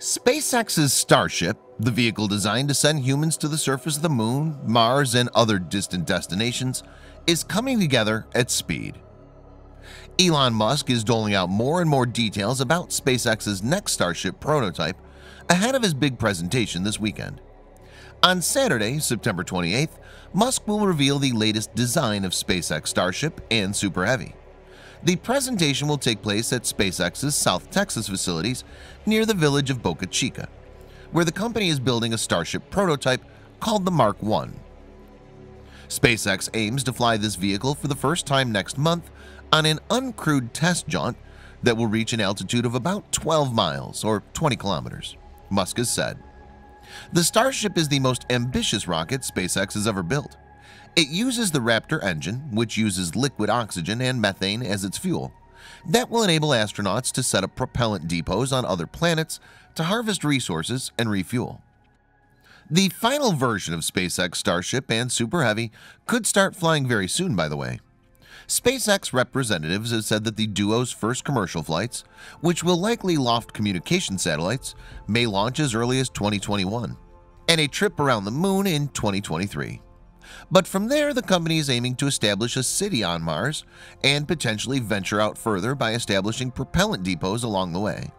SpaceX's Starship, the vehicle designed to send humans to the surface of the Moon, Mars, and other distant destinations, is coming together at speed. Elon Musk is doling out more and more details about SpaceX's next Starship prototype ahead of his big presentation this weekend. On Saturday, September 28th, Musk will reveal the latest design of SpaceX Starship and Super Heavy. The presentation will take place at SpaceX's South Texas facilities near the village of Boca Chica, where the company is building a Starship prototype called the Mark 1. SpaceX aims to fly this vehicle for the first time next month on an uncrewed test jaunt that will reach an altitude of about 12 miles or 20 kilometers, Musk has said. The Starship is the most ambitious rocket SpaceX has ever built. It uses the Raptor engine, which uses liquid oxygen and methane as its fuel. That will enable astronauts to set up propellant depots on other planets to harvest resources and refuel. The final version of SpaceX Starship and Super Heavy could start flying very soon, by the way. SpaceX representatives have said that the duo's first commercial flights, which will likely loft communication satellites, may launch as early as 2021, and a trip around the moon in 2023. But from there, the company is aiming to establish a city on Mars and potentially venture out further by establishing propellant depots along the way.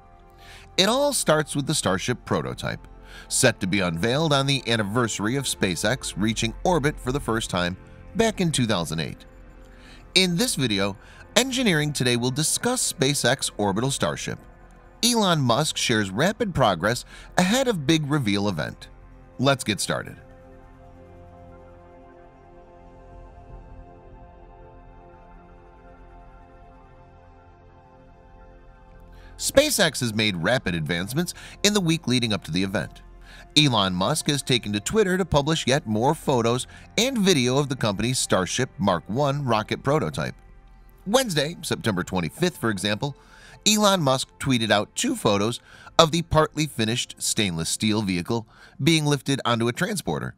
It all starts with the Starship prototype, set to be unveiled on the anniversary of SpaceX reaching orbit for the first time back in 2008. In this video, Engineering Today will discuss SpaceX orbital Starship. Elon Musk shares rapid progress ahead of big reveal event. Let's get started. SpaceX has made rapid advancements in the week leading up to the event. Elon Musk has taken to Twitter to publish yet more photos and video of the company's Starship Mark 1 rocket prototype. Wednesday, September 25th, for example, Elon Musk tweeted out two photos of the partly finished stainless steel vehicle being lifted onto a transporter.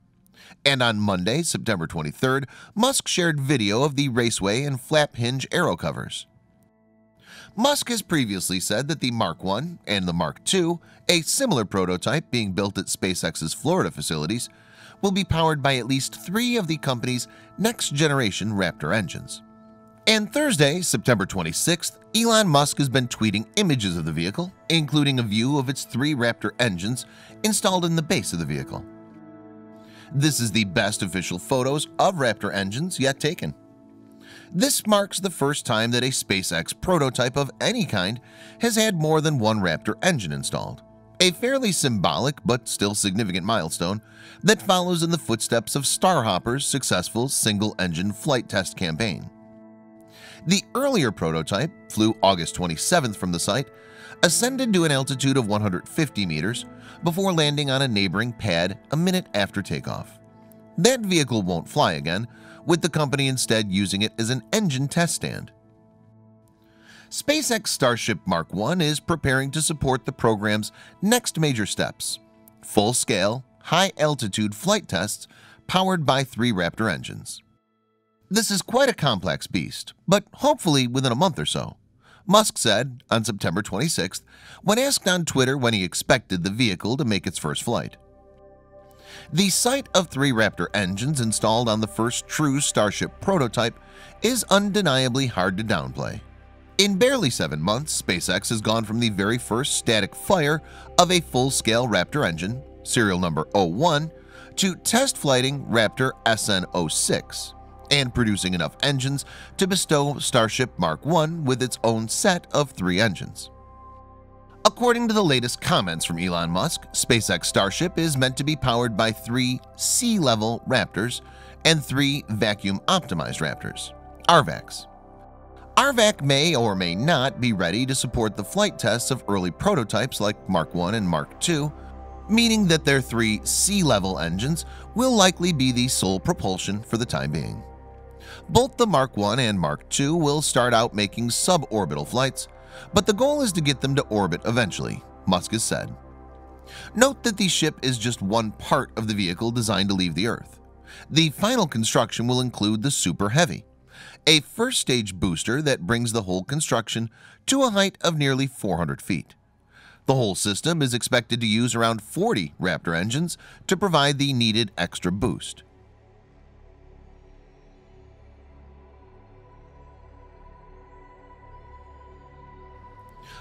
And on Monday, September 23rd, Musk shared video of the raceway and flap hinge aero covers. Musk has previously said that the Mark 1 and the Mark 2, a similar prototype being built at SpaceX's Florida facilities, will be powered by at least three of the company's next-generation Raptor engines. And Thursday, September 26th, Elon Musk has been tweeting images of the vehicle, including a view of its three Raptor engines installed in the base of the vehicle. This is the best official photos of Raptor engines yet taken. This marks the first time that a SpaceX prototype of any kind has had more than one Raptor engine installed, a fairly symbolic but still significant milestone that follows in the footsteps of Starhopper's successful single-engine flight test campaign. The earlier prototype flew August 27th from the site, ascended to an altitude of 150 meters before landing on a neighboring pad a minute after takeoff. That vehicle won't fly again, with the company instead using it as an engine test stand. SpaceX Starship Mark 1 is preparing to support the program's next major steps full-scale, high-altitude flight tests powered by three Raptor engines. This is quite a complex beast, but hopefully within a month or so. Musk said on September 26th when asked on Twitter when he expected the vehicle to make its first flight. The sight of three Raptor engines installed on the first true Starship prototype is undeniably hard to downplay. In barely seven months, SpaceX has gone from the very first static fire of a full-scale Raptor engine, serial number 01, to test flighting Raptor SN06 and producing enough engines to bestow Starship Mark 1 with its own set of three engines. According to the latest comments from Elon Musk, SpaceX Starship is meant to be powered by three sea-level Raptors and three vacuum-optimized Raptors, RVACs. RVAC may or may not be ready to support the flight tests of early prototypes like Mark 1 and Mark 2, meaning that their three sea-level engines will likely be the sole propulsion for the time being. Both the Mark 1 and Mark 2 will start out making suborbital flights, but the goal is to get them to orbit eventually, Musk has said. Note that the ship is just one part of the vehicle designed to leave the Earth. The final construction will include the Super Heavy, a first-stage booster that brings the whole construction to a height of nearly 400 feet. The whole system is expected to use around 40 Raptor engines to provide the needed extra boost.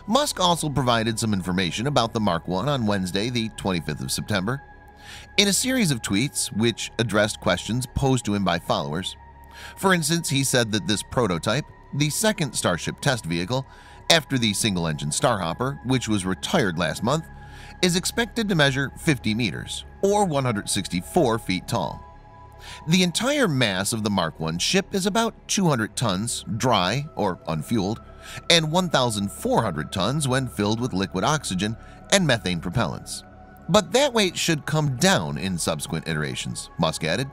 Musk also provided some information about the Mark 1 on Wednesday, the 25th of September. In a series of tweets which addressed questions posed to him by followers, for instance, he said that this prototype, the second Starship test vehicle after the single-engine Starhopper, which was retired last month, is expected to measure 50 meters or 164 feet tall. The entire mass of the Mark 1 ship is about 200 tons dry or unfueled and 1,400 tons when filled with liquid oxygen and methane propellants. But that weight should come down in subsequent iterations, Musk added.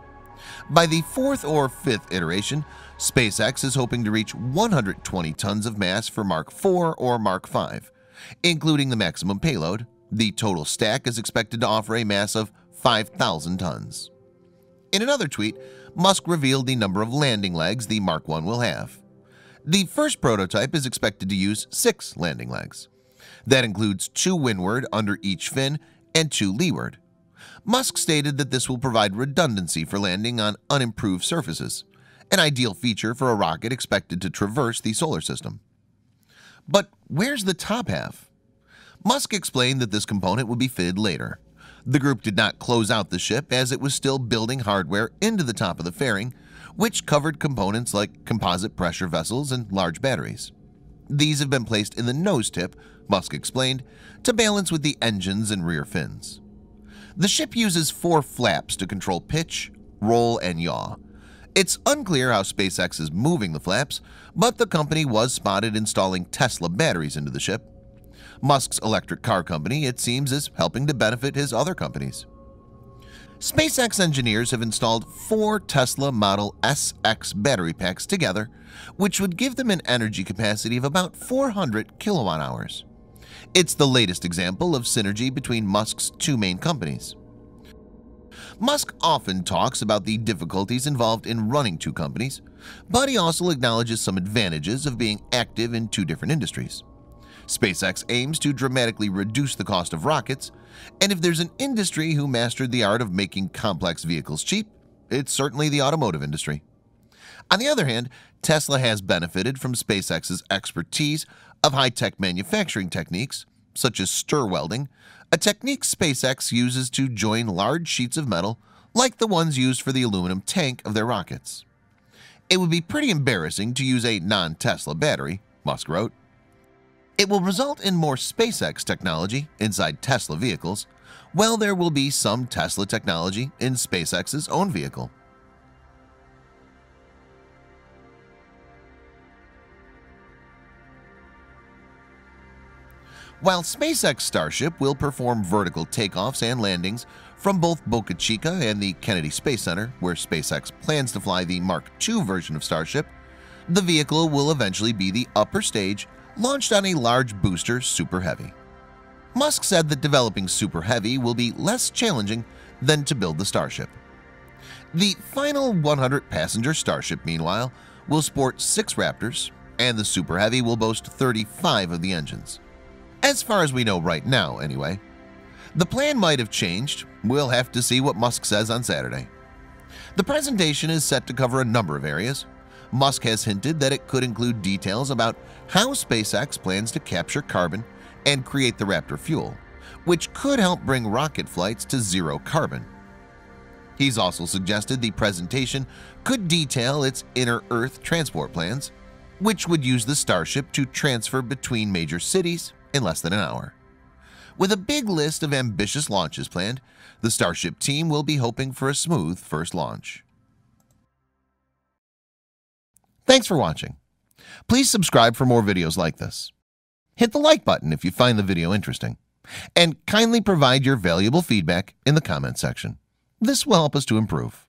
By the fourth or fifth iteration, SpaceX is hoping to reach 120 tons of mass for Mark 4 or Mark 5, including the maximum payload. The total stack is expected to offer a mass of 5,000 tons. In another tweet, Musk revealed the number of landing legs the Mark 1 will have. The first prototype is expected to use six landing legs. That includes two windward under each fin and two leeward. Musk stated that this will provide redundancy for landing on unimproved surfaces, an ideal feature for a rocket expected to traverse the solar system. But where's the top half? Musk explained that this component would be fitted later. The group did not close out the ship as it was still building hardware into the top of the fairing which covered components like composite pressure vessels and large batteries. These have been placed in the nose tip, Musk explained, to balance with the engines and rear fins. The ship uses four flaps to control pitch, roll, and yaw. It's unclear how SpaceX is moving the flaps, but the company was spotted installing Tesla batteries into the ship. Musk's electric car company, it seems, is helping to benefit his other companies. SpaceX engineers have installed four Tesla Model SX battery packs together, which would give them an energy capacity of about 400 kilowatt hours. It's the latest example of synergy between Musk's two main companies. Musk often talks about the difficulties involved in running two companies, but he also acknowledges some advantages of being active in two different industries. SpaceX aims to dramatically reduce the cost of rockets, and if there's an industry who mastered the art of making complex vehicles cheap, it's certainly the automotive industry. On the other hand, Tesla has benefited from SpaceX's expertise of high-tech manufacturing techniques, such as stir welding, a technique SpaceX uses to join large sheets of metal like the ones used for the aluminum tank of their rockets. It would be pretty embarrassing to use a non-Tesla battery, Musk wrote. It will result in more SpaceX technology inside Tesla vehicles, while there will be some Tesla technology in SpaceX's own vehicle. While SpaceX Starship will perform vertical takeoffs and landings from both Boca Chica and the Kennedy Space Center, where SpaceX plans to fly the Mark II version of Starship, the vehicle will eventually be the upper stage launched on a large booster Super Heavy. Musk said that developing Super Heavy will be less challenging than to build the Starship. The final 100-passenger Starship, meanwhile, will sport six Raptors, and the Super Heavy will boast 35 of the engines. As far as we know right now, anyway. The plan might have changed. We'll have to see what Musk says on Saturday. The presentation is set to cover a number of areas, Musk has hinted that it could include details about how SpaceX plans to capture carbon and create the Raptor fuel, which could help bring rocket flights to zero carbon. He's also suggested the presentation could detail its inner Earth transport plans, which would use the Starship to transfer between major cities in less than an hour. With a big list of ambitious launches planned, the Starship team will be hoping for a smooth first launch. Thanks for watching. Please subscribe for more videos like this. Hit the like button if you find the video interesting. And kindly provide your valuable feedback in the comment section. This will help us to improve.